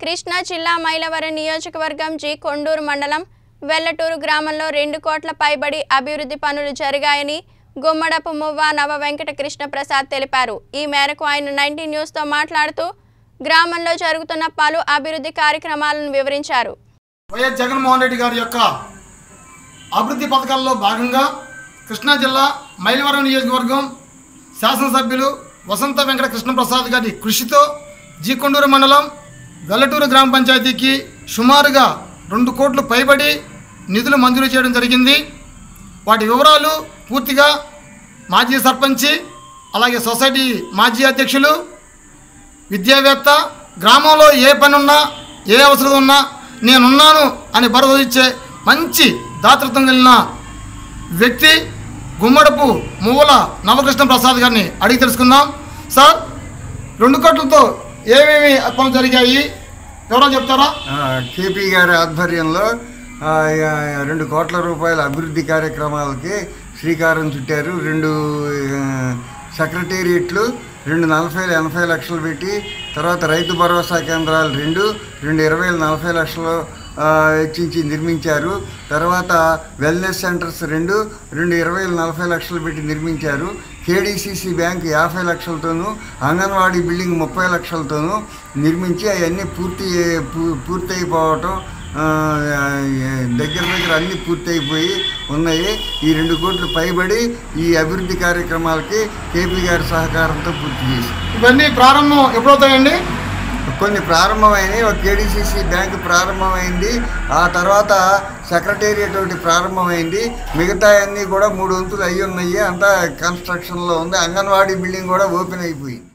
కృష్ణా జిల్లా మైలవరం నియోజకవర్గం జి కొండూరు మండలం వెల్లటూరు గ్రామంలో రెండు కోట్ల పైబడి అభివృద్ధి పనులు జరిగాయని గుమ్మడపు మువ్వ నవ వెంకట ప్రసాద్ తెలిపారు. ఈ మేరకు ఆయన నైన్టీ న్యూస్తో మాట్లాడుతూ గ్రామంలో జరుగుతున్న పలు అభివృద్ధి కార్యక్రమాలను వివరించారు. వైఎస్ జగన్మోహన్ రెడ్డి గారి యొక్క అభివృద్ధి పథకాల్లో భాగంగా కృష్ణా జిల్లా మైలవరం నియోజకవర్గం శాసనసభ్యులు వసంత వెంకట కృష్ణప్రసాద్ గారి కృషితో జీకొండూరు మండలం వెల్లటూరు గ్రామ పంచాయతీకి సుమారుగా రెండు కోట్లు పైబడి నిధులు మంజూరు చేయడం జరిగింది. వాటి వివరాలు పూర్తిగా మాజీ సర్పంచి అలాగే సొసైటీ మాజీ అధ్యక్షులు విద్యావేత్త గ్రామంలో ఏ పని ఉన్నా ఏ అవసరం ఉన్నా నేనున్నాను అని భరోసా ఇచ్చే మంచి దాతృత్వం కలిగిన వ్యక్తి గుమ్మడపు మువ్వల నవకృష్ణ ప్రసాద్ గారిని అడిగి తెలుసుకుందాం. సార్ రెండు కోట్లతో ఏమేమి పనులు జరిగాయి? ఎవరో చెప్తారా? కేపీ గారి ఆధ్వర్యంలో రెండు కోట్ల రూపాయల అభివృద్ధి కార్యక్రమాలకి శ్రీకారం చుట్టారు. రెండు సెక్రటేరియట్లు రెండు నలభై ఎనభై లక్షలు పెట్టి తర్వాత రైతు భరోసా కేంద్రాలు రెండు రెండు ఇరవై నలభై లక్షలు ఆ, వెచ్చించి నిర్మించారు. తర్వాత వెల్నెస్ సెంటర్స్ రెండు రెండు ఇరవై నలభై లక్షలు పెట్టి నిర్మించారు. కేడీసీసీ బ్యాంక్ యాభై లక్షలతోనూ అంగన్వాడీ బిల్డింగ్ ముప్పై లక్షలతోనూ నిర్మించి అవన్నీ పూర్తి పూ- పూర్తయిపోవటం దగ్గర దగ్గర అన్నీ పూర్తయిపోయి ఉన్నాయి. ఈ రెండు కోట్లు పైబడి ఈ అభివృద్ధి కార్యక్రమాలకి కేపీ గారి సహకారంతో పూర్తి చేసి ఇవన్నీ ప్రారంభం ఎప్పుడవుతాయండి? కొన్ని ప్రారంభమైనవి ఒక కేడీసీసీ బ్యాంక్ ప్రారంభమైంది ఆ తర్వాత సెక్రటేరియట్ ఒకటి ప్రారంభమైంది మిగతా అన్నీ కూడా మూడు వంతులు అయ్యి ఉన్నాయి అంతా కన్స్ట్రక్షన్లో ఉంది అంగన్వాడీ బిల్డింగ్ కూడా ఓపెన్ అయిపోయింది.